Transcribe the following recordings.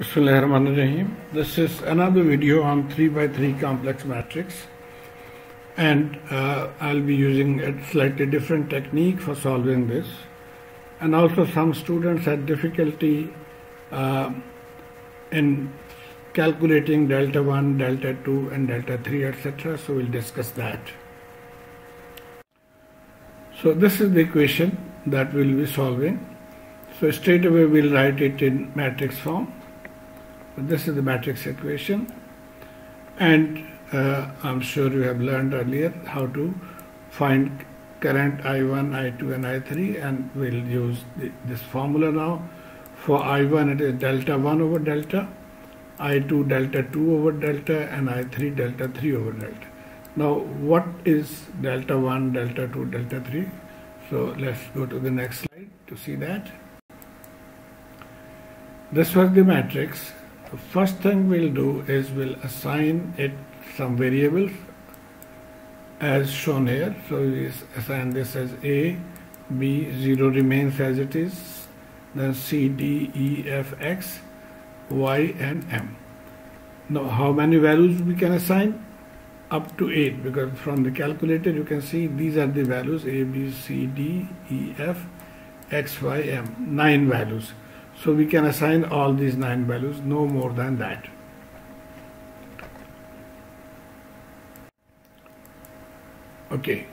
Bismillahirrahmanirrahim. This is another video on 3 by 3 complex matrix and uh, I'll be using a slightly different technique for solving this and also some students had difficulty uh, in calculating delta 1, delta 2 and delta 3 etc. So we'll discuss that. So this is the equation that we'll be solving. So straight away we'll write it in matrix form this is the matrix equation and uh, I'm sure you have learned earlier how to find current I1, I2 and I3 and we'll use the, this formula now. For I1 it is delta 1 over delta, I2 delta 2 over delta and I3 delta 3 over delta. Now what is delta 1, delta 2, delta 3? So let's go to the next slide to see that. This was the matrix the first thing we'll do is we'll assign it some variables as shown here. So we assign this as A, B, 0 remains as it is, then C, D, E, F, X, Y and M. Now how many values we can assign? Up to 8 because from the calculator you can see these are the values A, B, C, D, E, F, X, Y, M. 9 values. So we can assign all these nine values, no more than that. Okay.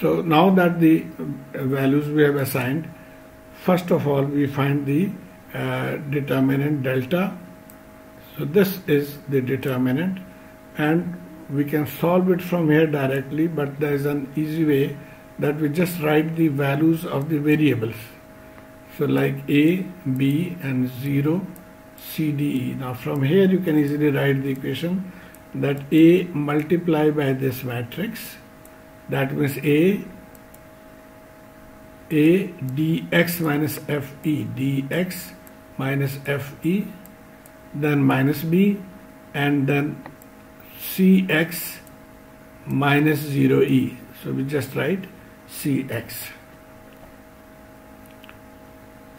So now that the values we have assigned, first of all we find the uh, determinant delta. So this is the determinant and we can solve it from here directly but there is an easy way that we just write the values of the variables. So like A, B and 0, C, D, E. Now from here you can easily write the equation that A multiplied by this matrix that means A A dx minus Fe dx minus Fe then minus B and then Cx minus 0E. So we just write Cx.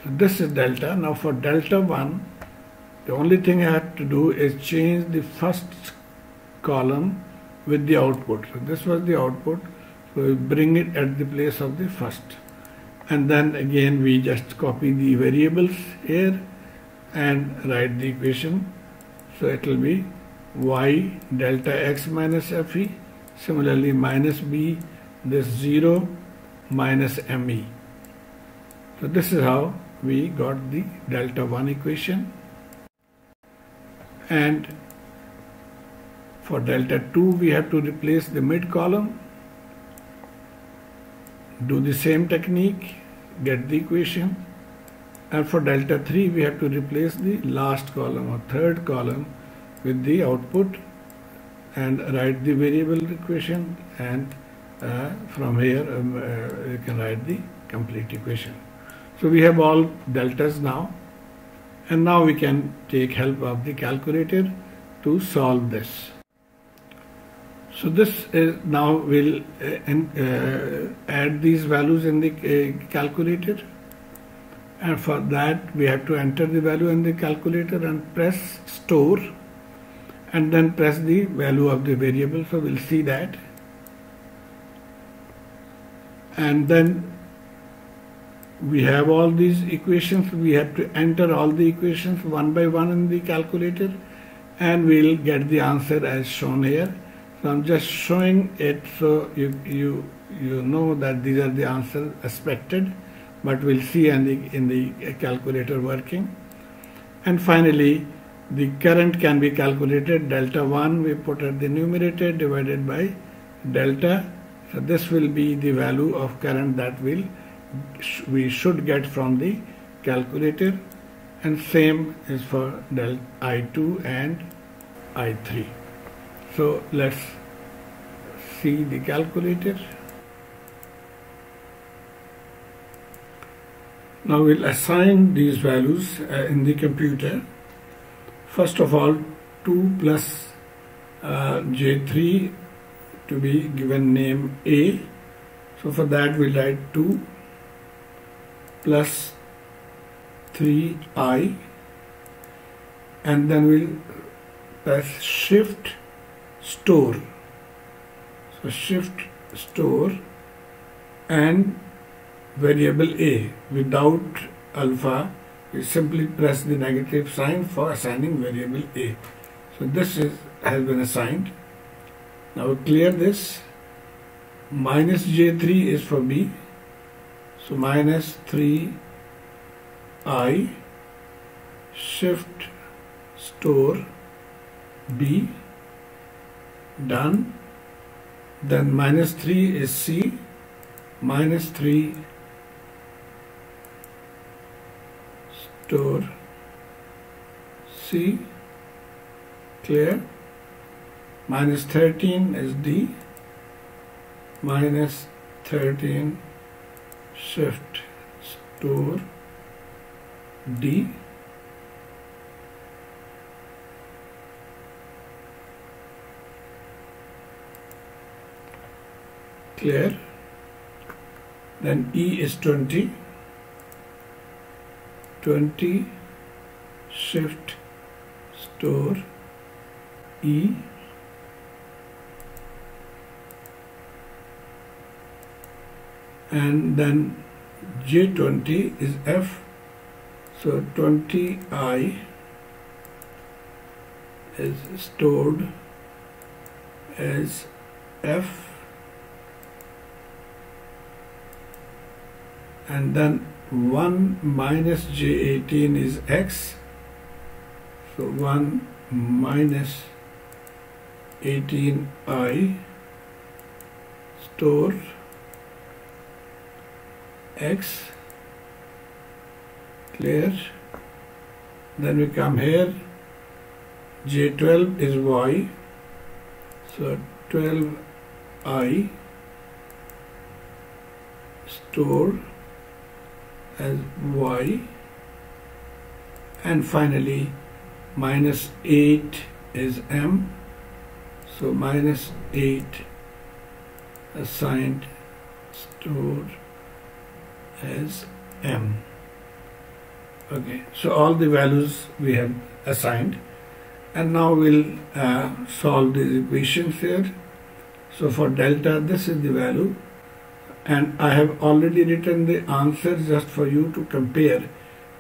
So this is delta. Now for delta 1, the only thing I have to do is change the first column with the output. So this was the output. So we bring it at the place of the first. And then again we just copy the variables here and write the equation. So it will be y delta x minus fe. Similarly minus b this 0 minus me. So this is how we got the delta 1 equation. And for delta 2 we have to replace the mid column do the same technique get the equation. And for delta 3 we have to replace the last column or third column with the output and write the variable equation. And uh, from here um, uh, you can write the complete equation. So we have all deltas now. And now we can take help of the calculator to solve this. So this is now will uh, uh, add these values in the uh, calculator. And for that we have to enter the value in the calculator and press store. And then press the value of the variable. So we'll see that. And then we have all these equations we have to enter all the equations one by one in the calculator and we'll get the answer as shown here. So I'm just showing it so you you you know that these are the answers expected but we'll see in the in the calculator working. And finally the current can be calculated delta 1 we put at the numerator divided by delta. So this will be the value of current that will we should get from the calculator and same is for del I2 and I3. So let's see the calculator. Now we'll assign these values uh, in the computer. First of all 2 plus uh, J3 to be given name A. So for that we'll write 2 plus 3i and then we'll press shift store. So shift store and variable a. Without alpha we simply press the negative sign for assigning variable a. So this is has been assigned. Now clear this. Minus j3 is for b so minus 3 i shift store b done. Then minus 3 is c. Minus 3 store c. Clear. Minus 13 is d. Minus 13 shift store d. Clear. Then E is 20 20 shift store E and then J20 is F. So 20I is stored as F. And then 1 minus J18 is X. So 1 minus 18I store X clear. Then we come here. J12 is Y. So 12I store as y. And finally minus 8 is m. So minus 8 assigned stored as m. Okay so all the values we have assigned. And now we'll uh, solve these equations here. So for delta this is the value. And I have already written the answer just for you to compare.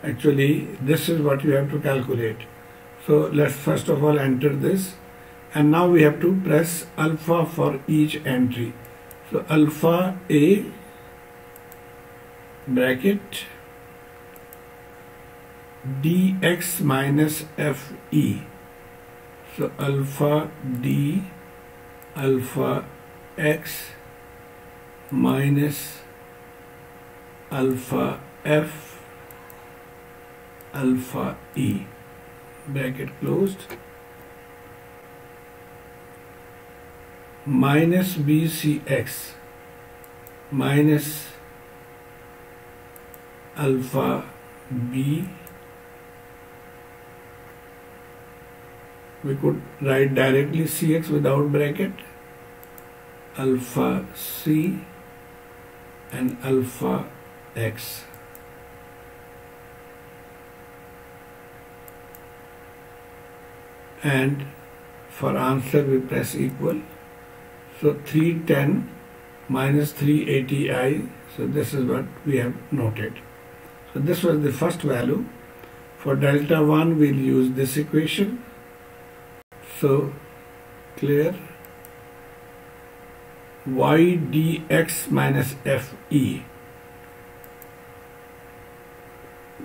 Actually this is what you have to calculate. So let's first of all enter this. And now we have to press alpha for each entry. So alpha a bracket. Dx minus fe. So alpha d alpha x minus alpha f alpha e. Bracket closed. Minus bcx minus alpha b we could write directly cx without bracket alpha c and alpha x. And for answer we press equal. So 310 minus 380i so this is what we have noted so this was the first value. For delta 1 we'll use this equation. So clear. Y dx minus fe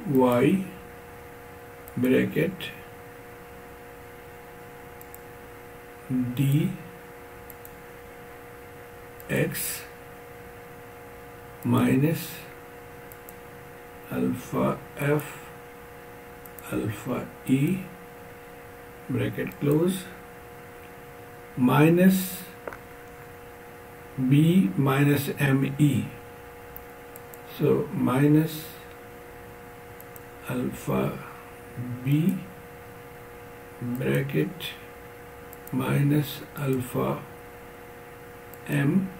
y bracket d x minus alpha f alpha e bracket close minus b minus me. So minus alpha b bracket minus alpha m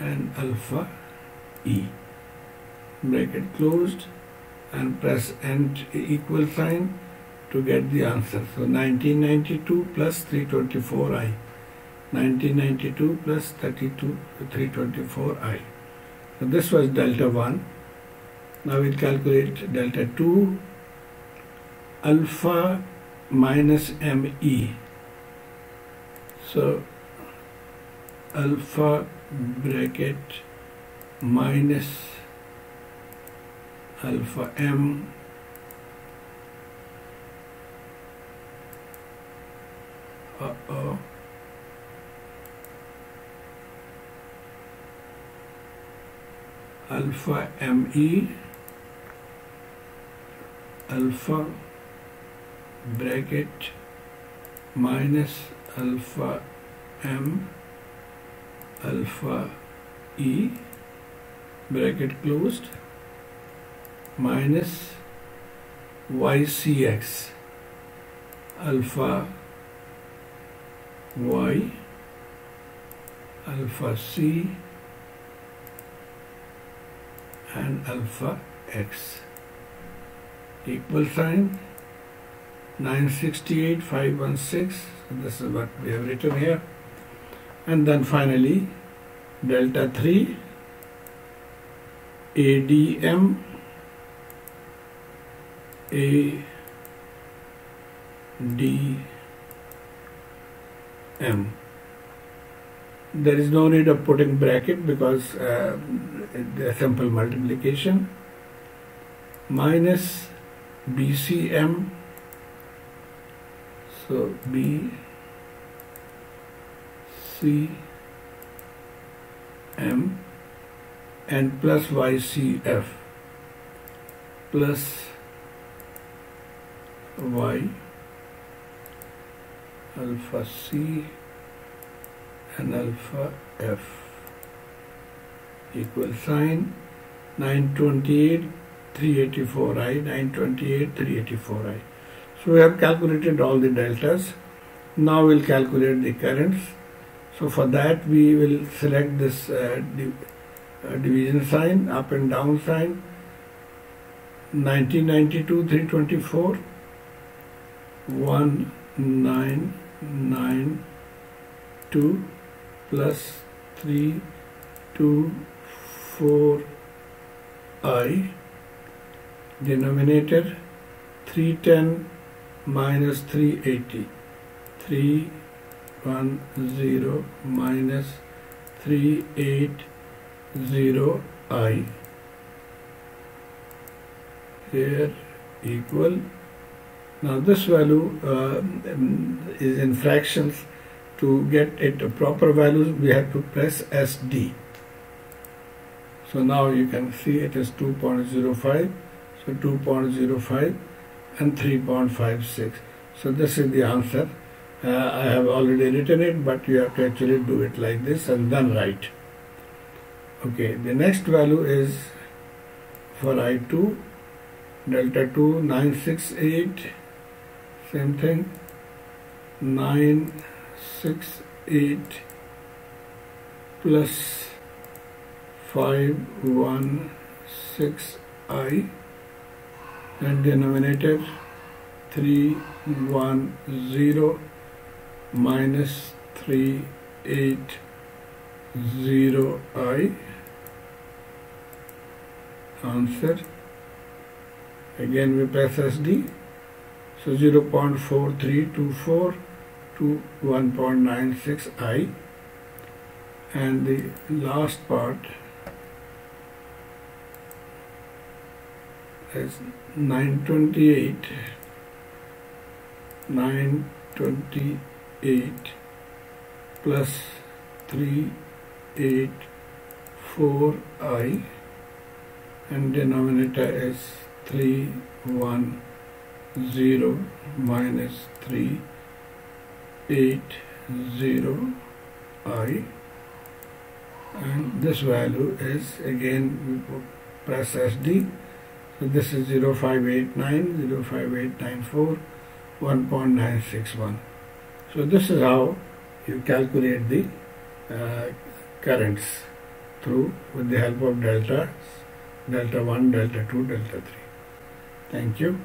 and alpha e bracket closed and press and equal sign to get the answer. So 1992 plus 324i. 1992 plus 32 324i. So this was delta 1. Now we'll calculate delta 2 alpha minus me. So alpha bracket minus alpha m. Uh-oh. Alpha me alpha bracket minus alpha m. Alpha e. Bracket closed minus ycx alpha y alpha c and alpha x. Equal sign 968 516 this is what we have written here. And then finally delta 3 ADM ADM there is no need of putting bracket because uh, the simple multiplication. Minus BCM so B C M. And plus YCF plus Y alpha C and alpha F equal sign 928 384i 928 384i so we have calculated all the deltas. Now we'll calculate the currents. So for that we will select this uh, div uh, division sign up and down sign 1992 324 1992 plus 3 2 4 i denominator 310 minus 380 310 minus 380 i. Here equal now this value uh, is in fractions. To get it a proper value, we have to press SD so now you can see it is 2.05 so 2.05 and 3.56 so this is the answer. Uh, I have already written it but you have to actually do it like this and then write. Okay the next value is for I2 delta 2 968 same thing. 968 plus 516i and denominator 310 minus 380i answer. Again we press SD so 0.4324 to 1.96i and the last part is 928 928 plus 384i and denominator is 310 minus 380i and this value is again we press SD so this is 0589 05894 1.961 so this is how you calculate the uh, currents through with the help of delta delta 1 delta 2 delta 3 thank you